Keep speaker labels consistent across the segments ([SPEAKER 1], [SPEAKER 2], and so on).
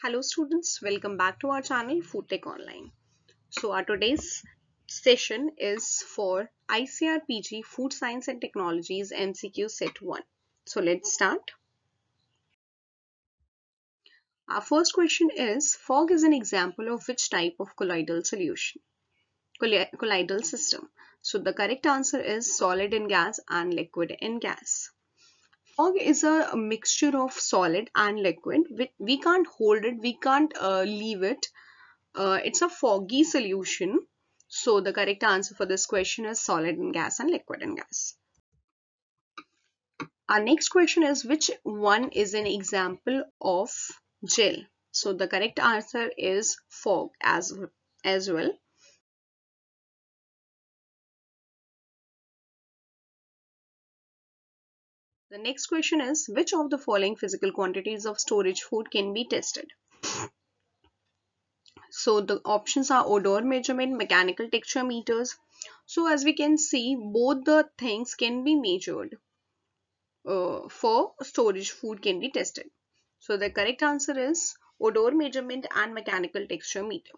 [SPEAKER 1] Hello students, welcome back to our channel Food Tech Online. So our today's session is for ICAR PG Food Science and Technologies MCQ Set 1. So let's start. Our first question is fog is an example of which type of colloidal solution? Colloidal system. So the correct answer is solid in gas and liquid in gas. Fog is a mixture of solid and liquid. We, we can't hold it, we can't uh, leave it. Uh, it's a foggy solution. So the correct answer for this question is solid and gas and liquid and gas. Our next question is which one is an example of gel? So the correct answer is fog as, as well. The next question is which of the following physical quantities of storage food can be tested? So the options are odor measurement, mechanical texture meters. So as we can see, both the things can be measured uh, for storage food can be tested. So the correct answer is odor measurement and mechanical texture meter.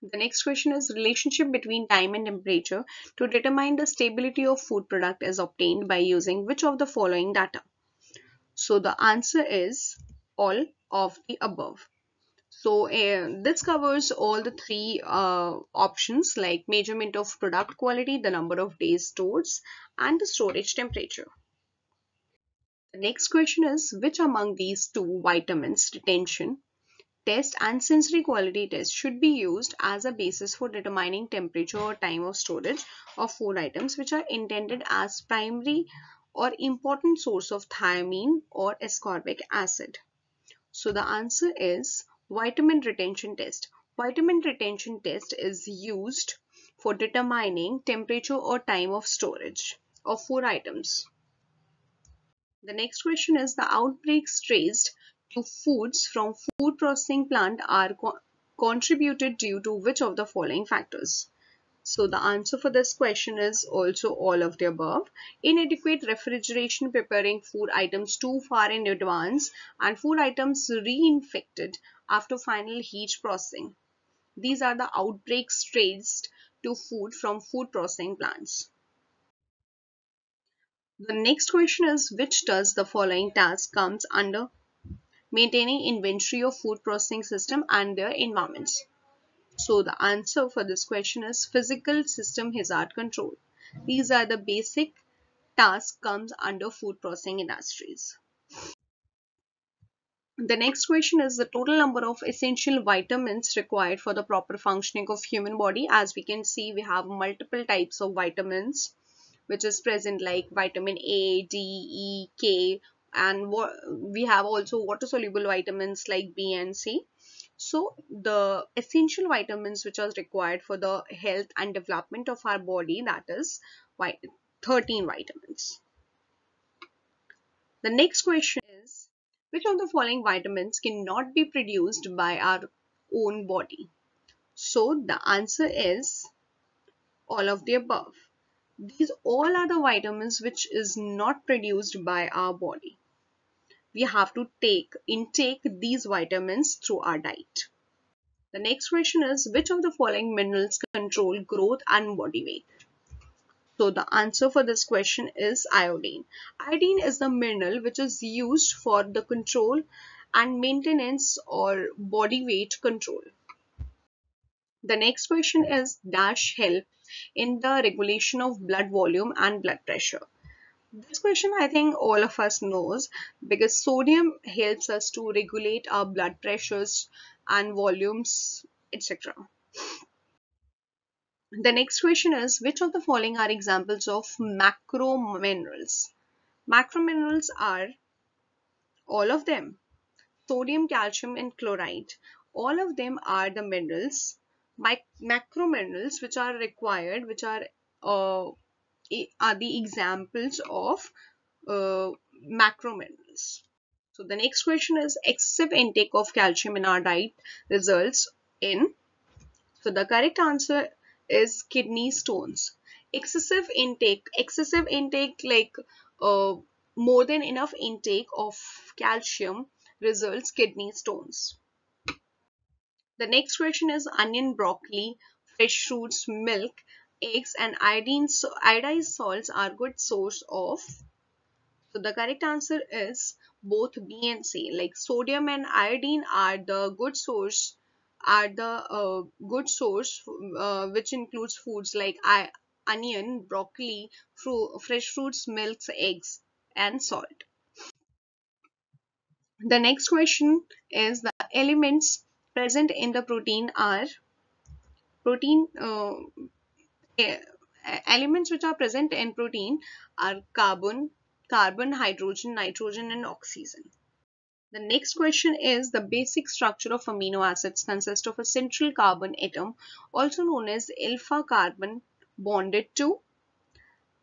[SPEAKER 1] The next question is relationship between time and temperature to determine the stability of food product is obtained by using which of the following data? So the answer is all of the above. So uh, this covers all the three uh, options like measurement of product quality, the number of days stored and the storage temperature. The next question is which among these two vitamins retention test and sensory quality test should be used as a basis for determining temperature or time of storage of food items which are intended as primary or important source of thiamine or ascorbic acid. So the answer is vitamin retention test. Vitamin retention test is used for determining temperature or time of storage of food items. The next question is the outbreaks traced to foods from food processing plant are co contributed due to which of the following factors? So the answer for this question is also all of the above. Inadequate refrigeration preparing food items too far in advance and food items reinfected after final heat processing. These are the outbreaks traced to food from food processing plants. The next question is which does the following task comes under maintaining inventory of food processing system and their environments. So the answer for this question is physical system hazard control. These are the basic tasks comes under food processing industries. The next question is the total number of essential vitamins required for the proper functioning of human body. As we can see, we have multiple types of vitamins which is present like vitamin A, D, E, K, and we have also water soluble vitamins like B and C. So the essential vitamins which are required for the health and development of our body that is 13 vitamins. The next question is which of the following vitamins cannot be produced by our own body? So the answer is all of the above. These all are the vitamins which is not produced by our body. We have to take intake these vitamins through our diet. The next question is which of the following minerals control growth and body weight? So the answer for this question is iodine. Iodine is the mineral which is used for the control and maintenance or body weight control. The next question is dash help in the regulation of blood volume and blood pressure. This question I think all of us knows because sodium helps us to regulate our blood pressures and volumes etc. The next question is which of the following are examples of macro minerals? Macro minerals are all of them sodium, calcium and chloride. All of them are the minerals macro minerals which are required which are uh, are the examples of uh, macro minerals. So the next question is excessive intake of calcium in our diet results in. So the correct answer is kidney stones. Excessive intake, excessive intake like uh, more than enough intake of calcium results kidney stones. The next question is onion, broccoli, fresh fruits, milk, eggs and iodine, so iodized salts are good source of. So the correct answer is both B and C. Like sodium and iodine are the good source are the uh, good source uh, which includes foods like onion, broccoli, fruit, fresh fruits, milks, eggs and salt. The next question is the elements present in the protein are protein uh, elements which are present in protein are carbon, carbon, hydrogen, nitrogen and oxygen. The next question is the basic structure of amino acids consists of a central carbon atom also known as alpha carbon bonded to.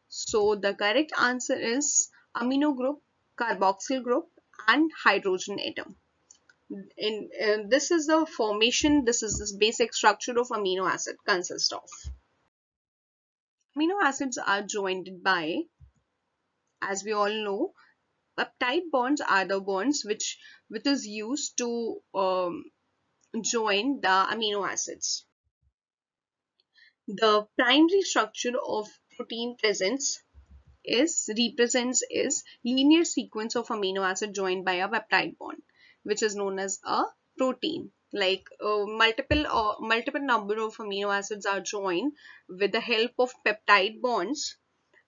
[SPEAKER 1] So the correct answer is amino group, carboxyl group and hydrogen atom. In, uh, this is the formation, this is this basic structure of amino acid consists of. Amino acids are joined by, as we all know, peptide bonds are the bonds which which is used to um, join the amino acids. The primary structure of protein presents is represents is linear sequence of amino acid joined by a peptide bond which is known as a protein like uh, multiple or uh, multiple number of amino acids are joined with the help of peptide bonds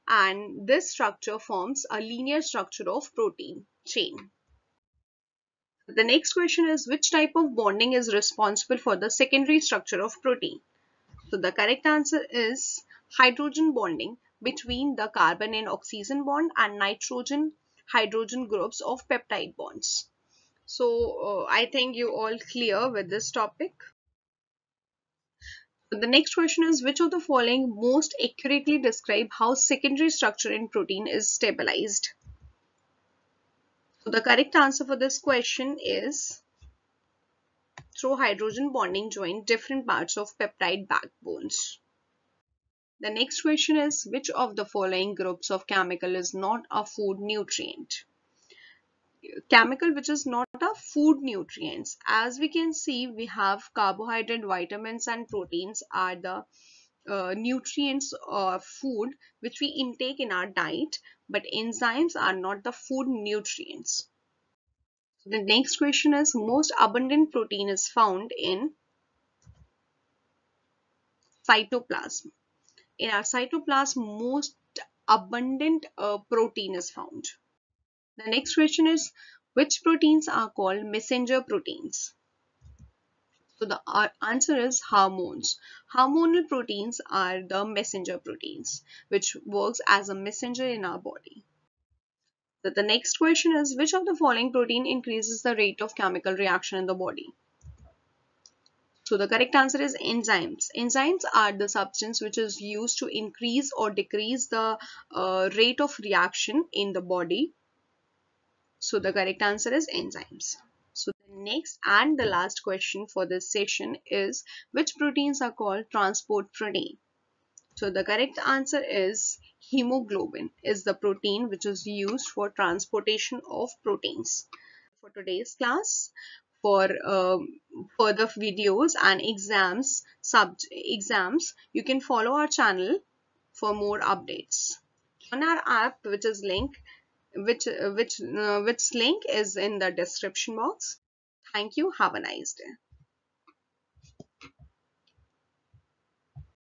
[SPEAKER 1] and this structure forms a linear structure of protein chain. The next question is which type of bonding is responsible for the secondary structure of protein? So the correct answer is hydrogen bonding between the carbon and oxygen bond and nitrogen hydrogen groups of peptide bonds. So uh, I think you all clear with this topic. The next question is which of the following most accurately describe how secondary structure in protein is stabilized? So the correct answer for this question is through hydrogen bonding join different parts of peptide backbones. The next question is which of the following groups of chemical is not a food nutrient? Chemical which is not a food nutrients. As we can see we have carbohydrate vitamins and proteins are the uh, nutrients of food which we intake in our diet but enzymes are not the food nutrients. The next question is most abundant protein is found in cytoplasm. In our cytoplasm most abundant uh, protein is found the next question is which proteins are called messenger proteins? So the answer is hormones. Hormonal proteins are the messenger proteins which works as a messenger in our body. So the next question is which of the following protein increases the rate of chemical reaction in the body? So the correct answer is enzymes. Enzymes are the substance which is used to increase or decrease the uh, rate of reaction in the body so the correct answer is enzymes. So the next and the last question for this session is which proteins are called transport protein? So the correct answer is hemoglobin is the protein which is used for transportation of proteins. For today's class, for um, further videos and exams, sub exams, you can follow our channel for more updates. On our app, which is linked which which uh, which link is in the description box. Thank you. Have a nice day